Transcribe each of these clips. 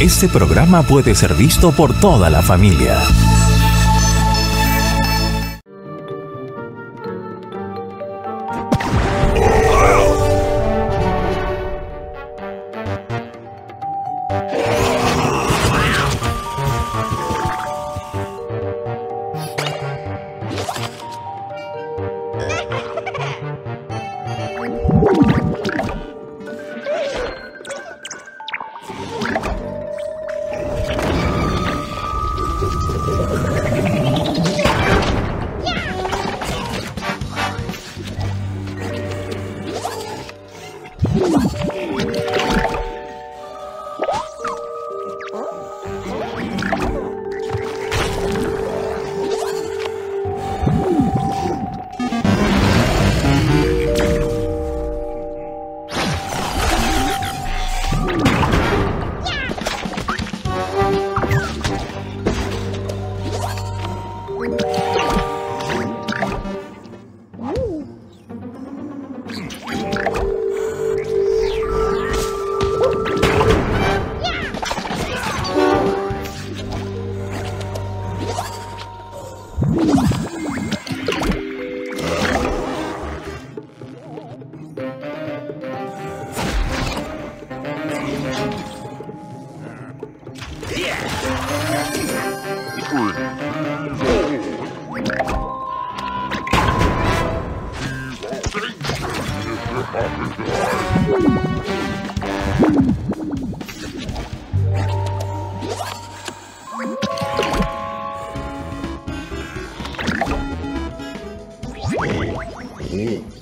Este programa puede ser visto por toda la familia. Oh, Yeah.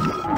Oh.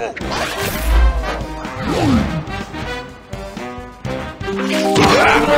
oh.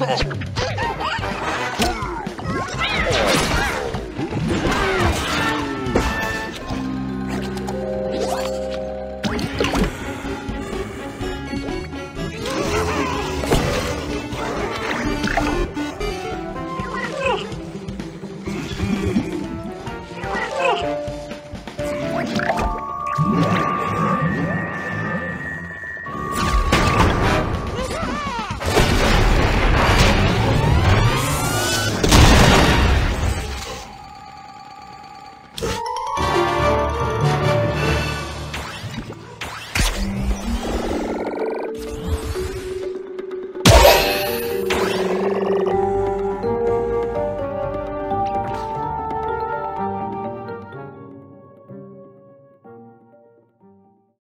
Stop!